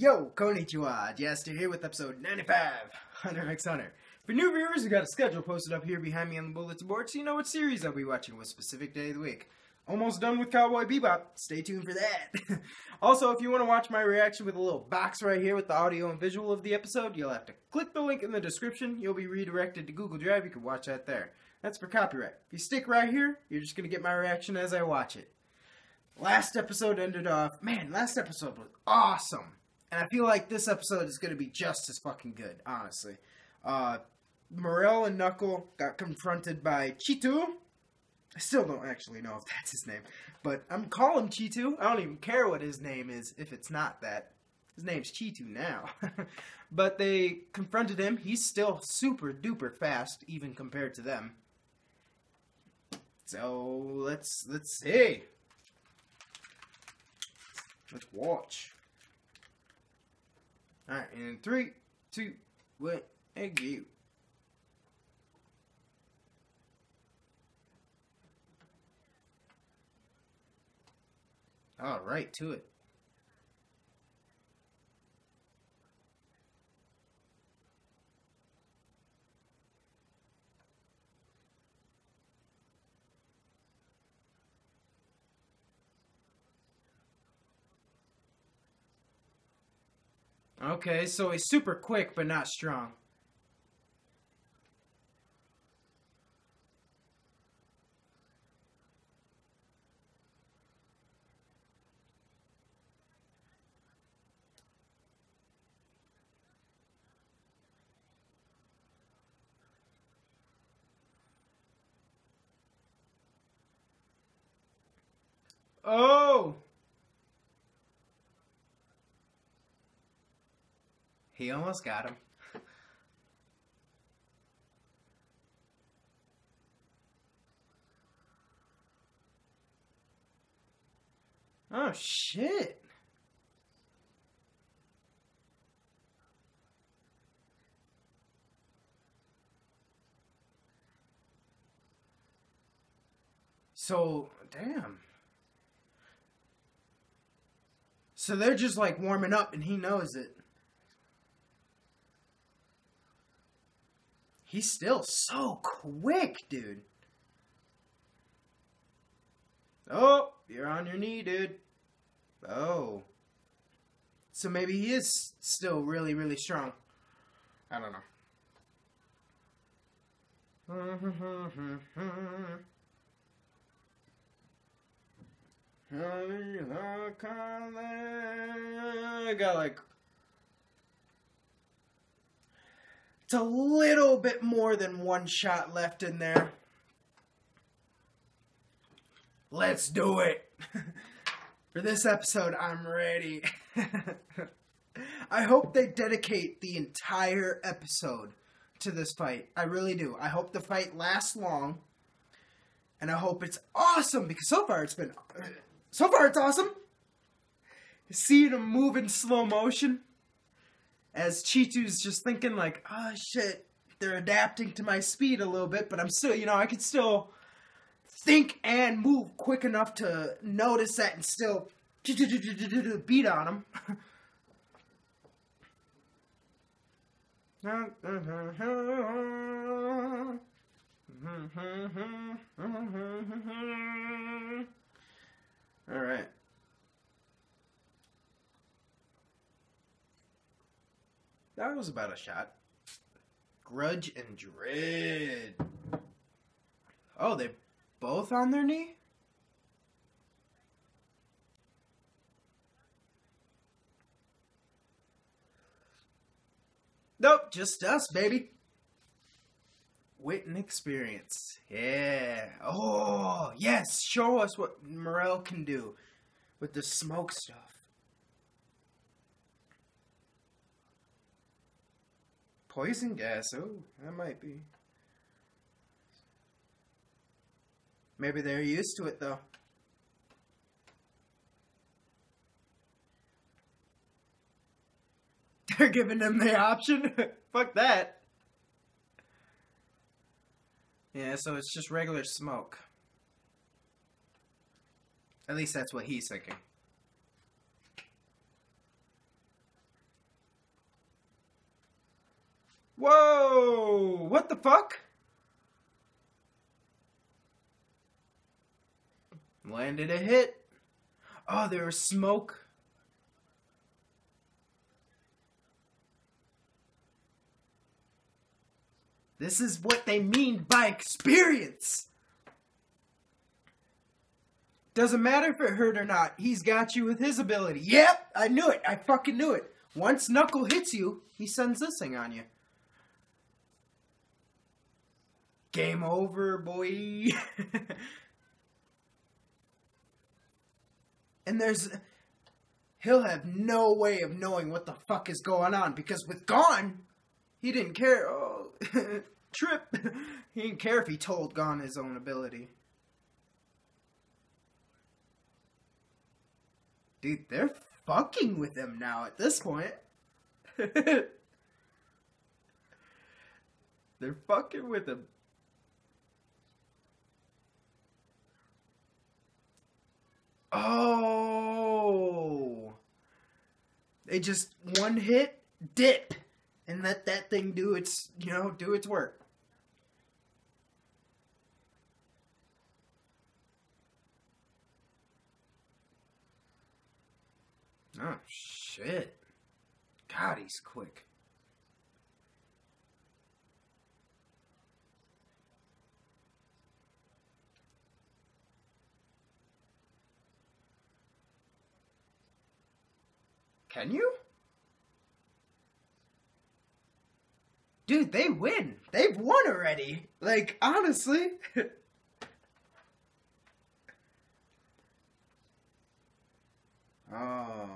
Yo, konnichiwa, Jaster here with episode 95, Hunter x Hunter. For new viewers, we got a schedule posted up here behind me on the bulletin board so you know what series I'll be watching what specific day of the week. Almost done with Cowboy Bebop, stay tuned for that. also, if you want to watch my reaction with a little box right here with the audio and visual of the episode, you'll have to click the link in the description, you'll be redirected to Google Drive, you can watch that there. That's for copyright. If you stick right here, you're just going to get my reaction as I watch it. Last episode ended off, man, last episode was awesome. And I feel like this episode is going to be just as fucking good, honestly. Uh, Morel and Knuckle got confronted by Cheetu. I still don't actually know if that's his name, but I'm calling him Cheetu. I don't even care what his name is if it's not that. His name's Cheetu now. but they confronted him. He's still super duper fast, even compared to them. So let's let's see. Let's watch. Alright, in three, two, one, and you. All right, to it. Okay, so he's super quick but not strong. Oh! He almost got him. oh, shit. So, damn. So they're just like warming up and he knows it. He's still so quick, dude. Oh, you're on your knee, dude. Oh. So maybe he is still really, really strong. I don't know. I got like it's a little bit more than one shot left in there. Let's do it. For this episode, I'm ready. I hope they dedicate the entire episode to this fight. I really do. I hope the fight lasts long. And I hope it's awesome because so far it's been so far, it's awesome. Seeing him move in slow motion as Cheetu's just thinking like, oh shit, they're adapting to my speed a little bit, but I'm still, you know, I could still think and move quick enough to notice that and still beat on him. All right. That was about a shot. Grudge and Dread. Oh, they both on their knee? Nope, just us, baby. Wit and experience. Yeah. Oh, yes. Show us what Morel can do with the smoke stuff. Poison gas. Oh, that might be. Maybe they're used to it, though. They're giving them the option? Fuck that. Yeah, so it's just regular smoke. At least that's what he's thinking. Fuck? Landed a hit. Oh, there was smoke. This is what they mean by experience. Doesn't matter if it hurt or not. He's got you with his ability. Yep, I knew it. I fucking knew it. Once Knuckle hits you, he sends this thing on you. Game over, boy. and there's he'll have no way of knowing what the fuck is going on because with Gon, he didn't care. Oh, trip. he didn't care if he told Gon his own ability. Dude, they're fucking with him now at this point. they're fucking with him. Oh. They just one hit, dip, and let that thing do its, you know, do its work. Oh, shit. God, he's quick. Can you? Dude, they win. They've won already. Like, honestly. oh.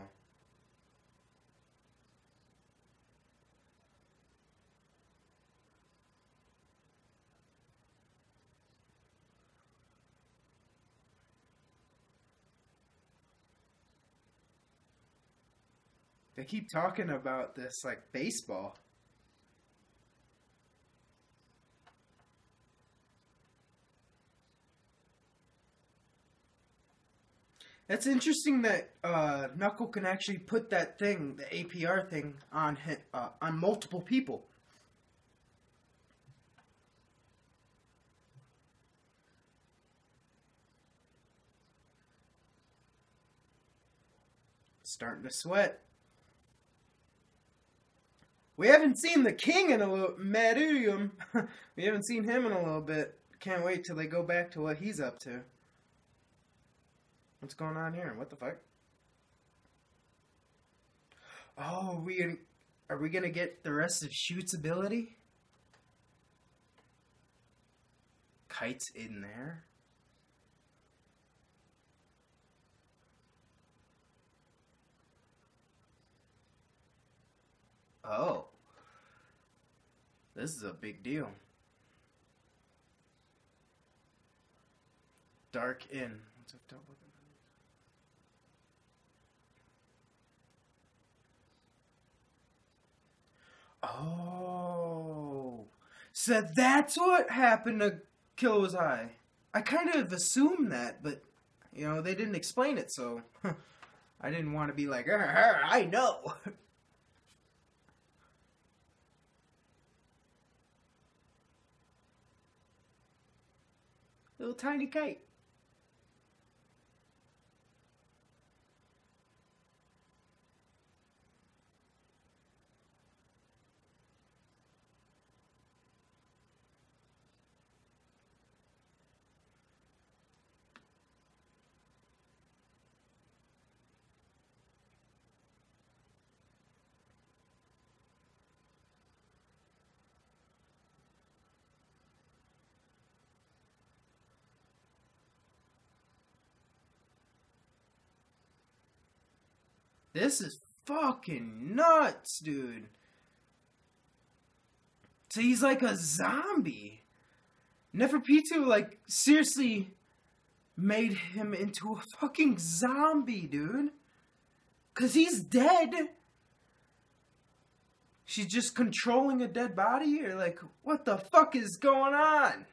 They keep talking about this like baseball. That's interesting that uh, Knuckle can actually put that thing, the APR thing, on uh, on multiple people. Starting to sweat. We haven't seen the king in a little we haven't seen him in a little bit. Can't wait till they go back to what he's up to. What's going on here? What the fuck? Oh, are we are we gonna get the rest of Shoot's ability? Kite's in there. Oh. This is a big deal. Dark Inn. What's up, Oh. So that's what happened to Kill's eye. I kind of assumed that, but, you know, they didn't explain it, so I didn't want to be like, I know. Little tiny kite. This is fucking nuts, dude. So he's like a zombie. Neferpitou, like, seriously made him into a fucking zombie, dude. Cause he's dead. She's just controlling a dead body? Or like, what the fuck is going on?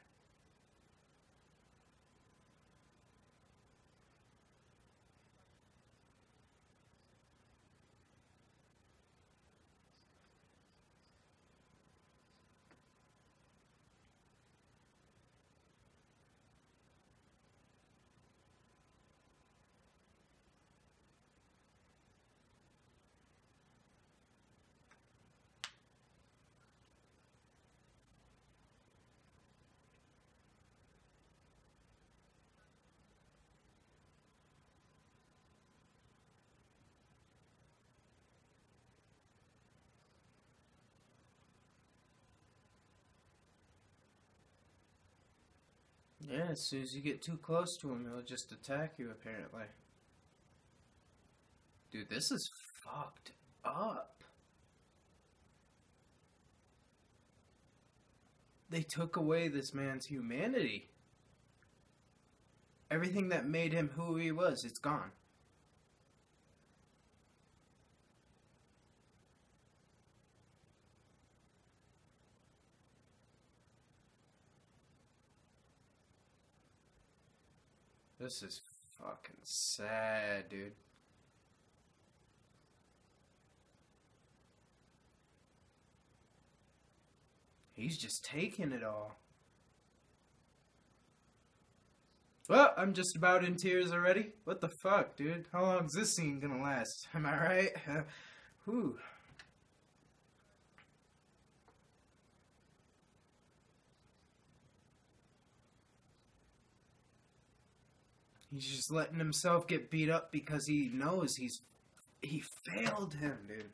Yeah, as soon as you get too close to him, he'll just attack you, apparently. Dude, this is fucked up. They took away this man's humanity. Everything that made him who he was, it's gone. This is fucking sad, dude. He's just taking it all. Well, I'm just about in tears already. What the fuck, dude? How long's this scene gonna last? Am I right? Whew. He's just letting himself get beat up because he knows he's he failed him, dude.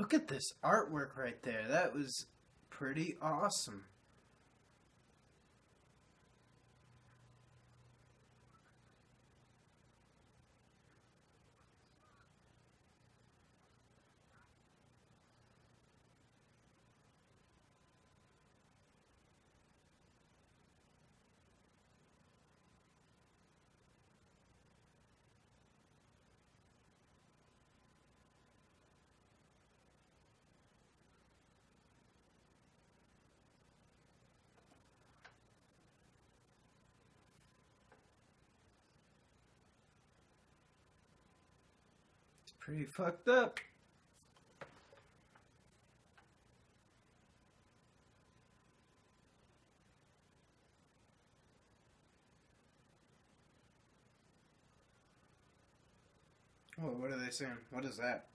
Look at this artwork right there. That was pretty awesome. Pretty fucked up. Oh, what are they saying? What is that?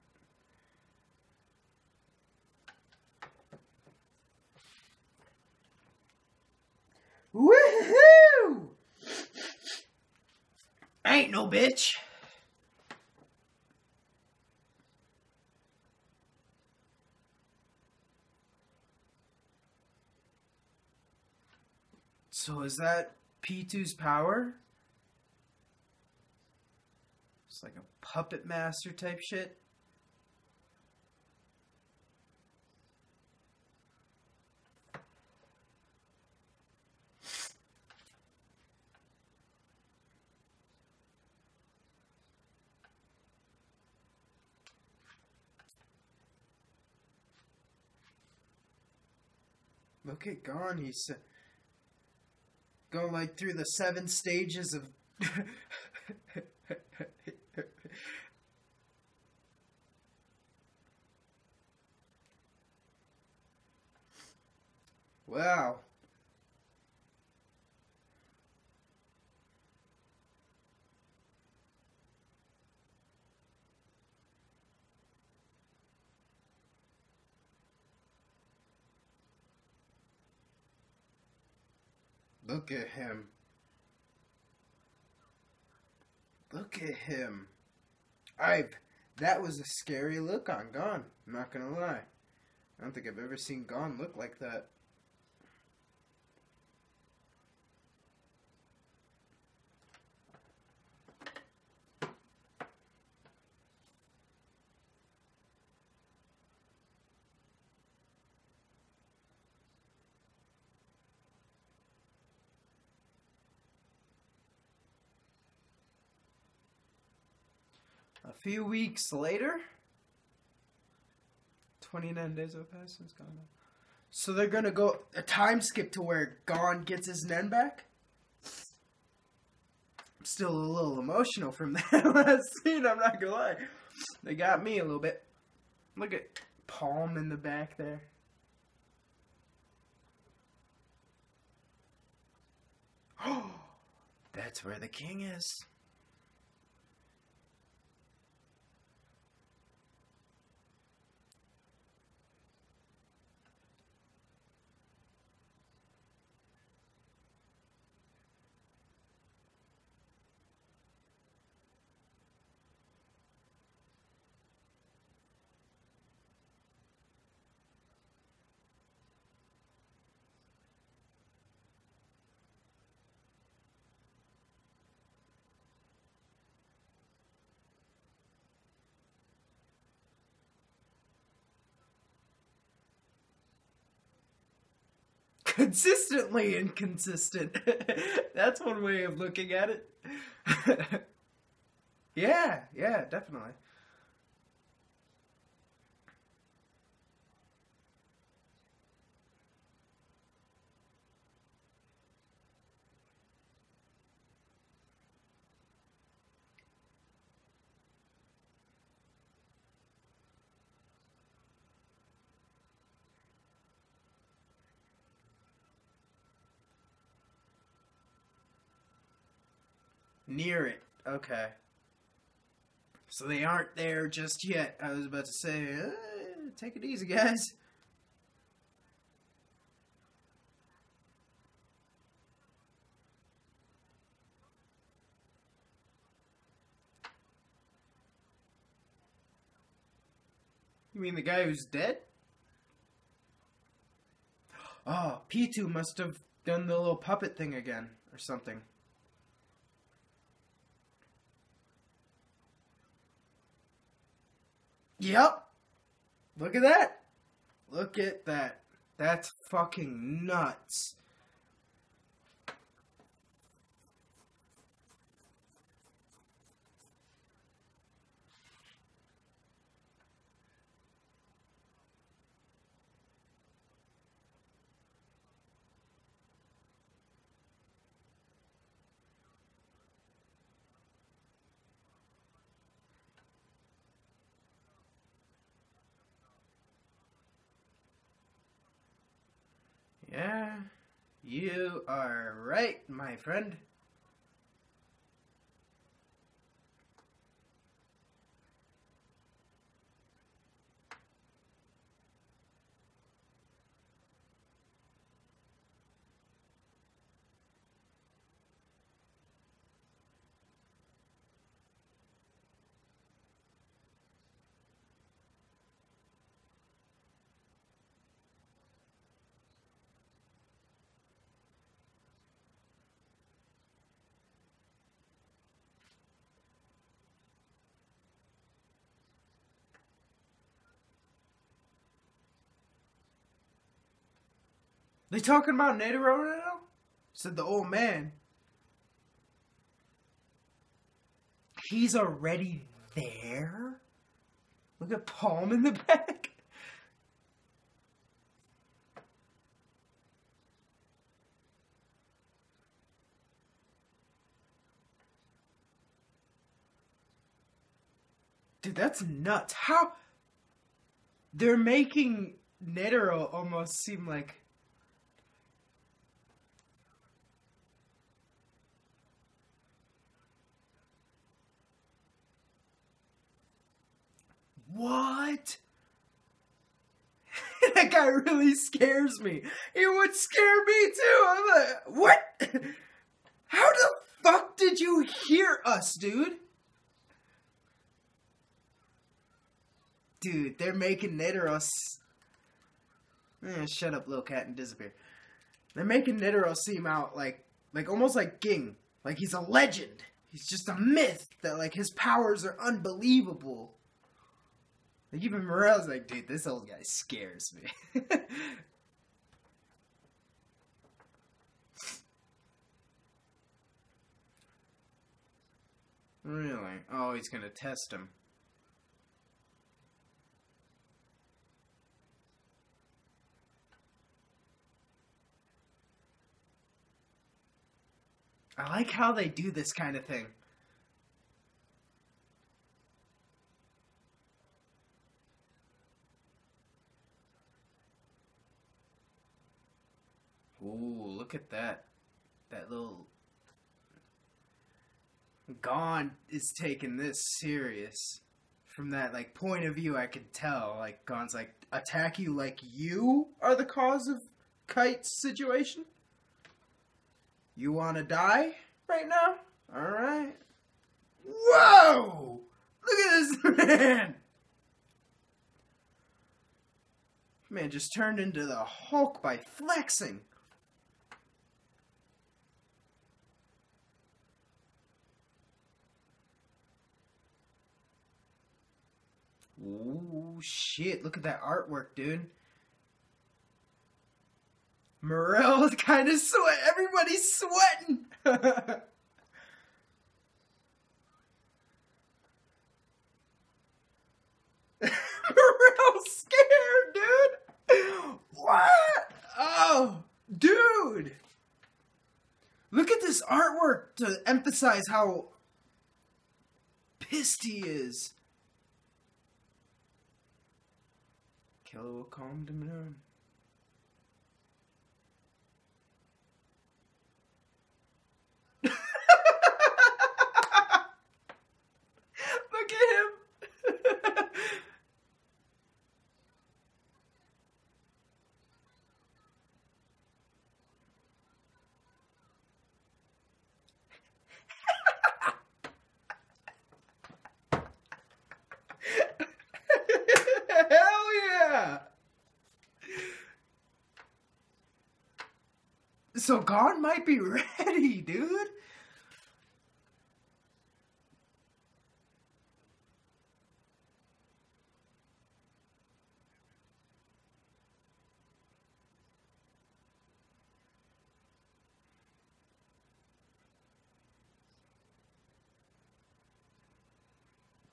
Woohoo! Ain't no bitch. So is that Pitou's power? It's like a puppet master type shit. Look at Gon, he's uh, go like through the seven stages of Wow. Look at him. Look at him. I've that was a scary look on Gon. I'm not gonna lie. I don't think I've ever seen Gon look like that. Few weeks later, 29 days have passed since Gon. So they're gonna go a time skip to where Gon gets his Nen back? still a little emotional from that last scene. I'm not gonna lie. They got me a little bit. Look at Palm in the back there. Oh, that's where the king is. Consistently inconsistent. That's one way of looking at it. yeah, yeah, definitely. Near it. Okay. So they aren't there just yet. I was about to say, uh, take it easy, guys. You mean the guy who's dead? Oh, Pitou must have done the little puppet thing again, or something. Yep. Look at that. Look at that. That's fucking nuts. Yeah, you are right, my friend. They talking about Netero now? Said the old man. He's already there? Look at Palm in the back. Dude, that's nuts. How they're making Netero almost seem like What? that guy really scares me. He would scare me too. I'm like, what? How the fuck did you hear us, dude? Dude, they're making Neteros. Eh, shut up, little cat, and disappear. They're making Neteros seem out like, like almost like Ging. Like he's a legend. He's just a myth that like his powers are unbelievable. Like even Morel's like, dude, this old guy scares me. really? Oh, he's gonna test him. I like how they do this kind of thing. Ooh, look at that. That little. Gon is taking this serious. From that like point of view I could tell. Like Gon's like attack you like you are the cause of Kite's situation? You wanna die right now? Alright. Whoa! Look at this man! Man just turned into the Hulk by flexing. Ooh, shit. Look at that artwork, dude. Morel kind of sweat. Everybody's sweating. Morel's scared, dude. What? Oh, dude. Look at this artwork to emphasize how pissed he is. Hello, me. So Gon might be ready, dude.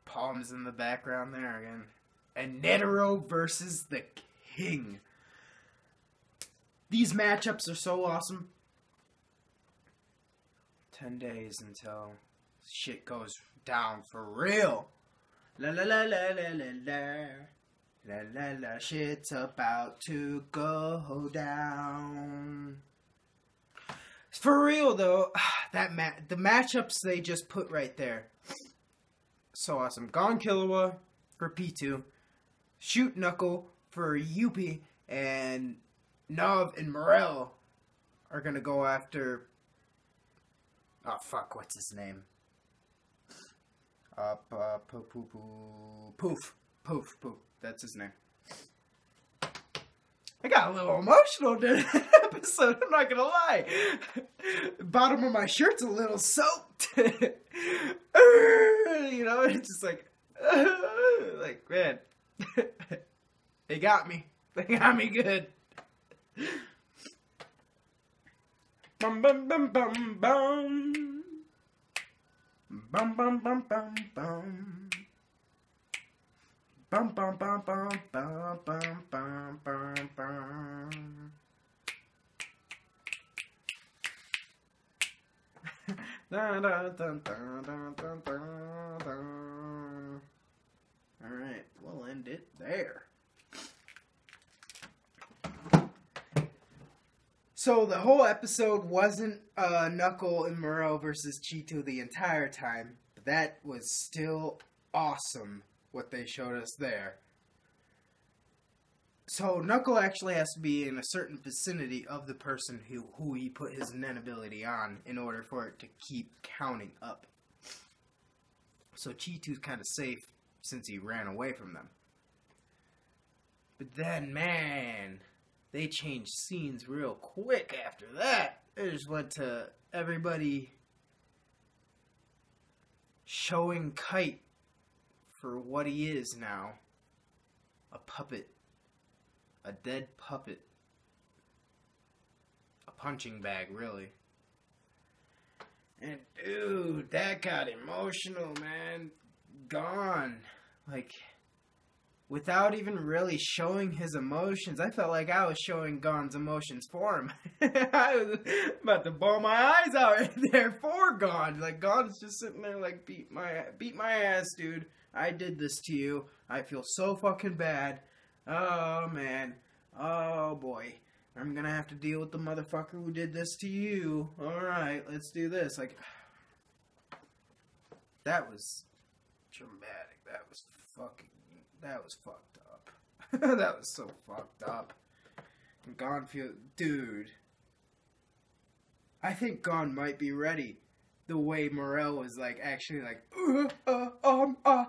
Palms in the background there again. And Netero versus the King. These matchups are so awesome. Ten days until shit goes down for real. La la la la la la la. La la la, shit's about to go down. For real though, that ma- the matchups they just put right there. So awesome. Gon Killua for Pitou. Shoot Knuckle for Youpi and Knov and Morel are gonna go after. Oh fuck! What's his name? Uh, uh Pouf, Pouf, Pouf, Pouf, Pouf. That's his name. I got a little emotional during episode. I'm not gonna lie. Bottom of my shirt's a little soaked. you know, it's just like, like man, they got me. They got me good. Bum bum bum bum bum. Bum bum bum bum bum. Bum bum bum bum bum bum bum bum bum. Da, da, da, da, da, da, da. All right, we'll end it there. So the whole episode wasn't uh, Knuckle and Morel versus Cheetu the entire time, but that was still awesome what they showed us there. So Knuckle actually has to be in a certain vicinity of the person who who he put his Nen ability on in order for it to keep counting up. So Cheetu's kind of safe since he ran away from them. But then, man, they changed scenes real quick after that. It just went to everybody showing Kite for what he is now a puppet. A dead puppet. A punching bag, really. And dude, that got emotional, man. Gon. Like, without even really showing his emotions. I felt like I was showing Gon's emotions for him. I was about to bawl my eyes out there for Gon. Like Gon's just sitting there like beat my beat my ass, dude. I did this to you. I feel so fucking bad. Oh man. Oh boy. I'm gonna have to deal with the motherfucker who did this to you. Alright, let's do this. Like that was dramatic. That was fucking that was fucked up. that was so fucked up. And Gon feel dude. I think Gon might be ready. The way Morel was like actually like uh, uh, um uh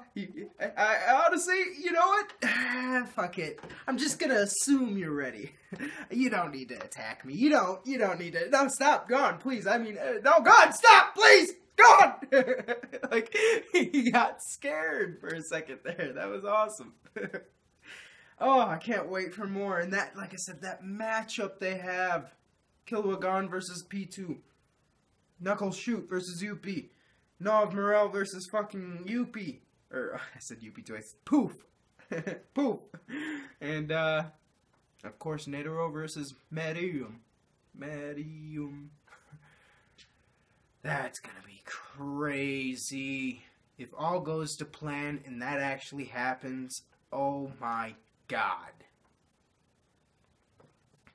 I, I honestly you know what fuck it I'm just gonna assume you're ready you don't need to attack me you don't you don't need to no stop Gon please I mean uh, no Gon stop please Gon like he got scared for a second there that was awesome oh I can't wait for more and that like I said that matchup they have Killua Gon versus Pitou Knuckles Shoot versus Youpi. Nog Morel versus fucking Youpi. Or, I said Youpi twice. Pouf. Pouf. And, uh, of course, Netero versus Meruem. Meruem. That's gonna be crazy. If all goes to plan and that actually happens, oh my god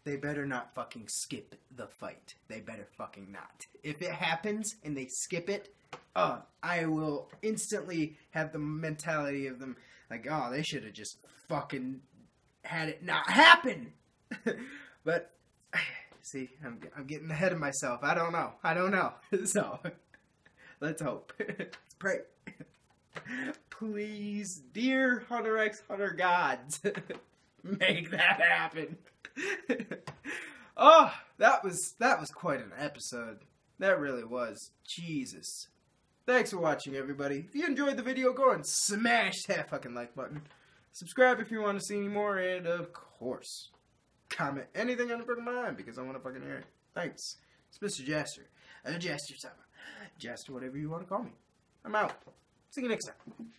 they better not fucking skip the fight. They better fucking not. If it happens and they skip it, uh, I will instantly have the mentality of them like, oh, they should have just fucking had it not happen. but see, I'm I'm getting ahead of myself. I don't know. I don't know. so let's hope. let's pray. Please, dear Hunter X Hunter gods, make that happen. oh, that was that was quite an episode. That really was. Jesus. Thanks for watching, everybody. If you enjoyed the video, go and smash that fucking like button. Subscribe if you want to see any more, and of course, comment anything on the fucking mind because I want to fucking hear it. Thanks. It's Mr. Jaster. Uh, Jaster Sama. Jaster, whatever you want to call me. I'm out. See you next time.